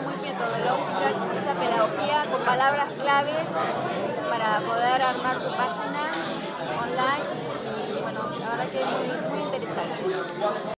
muy metodológica, con mucha pedagogía, con palabras claves para poder armar tu página online. Y bueno, la verdad que es muy, muy interesante.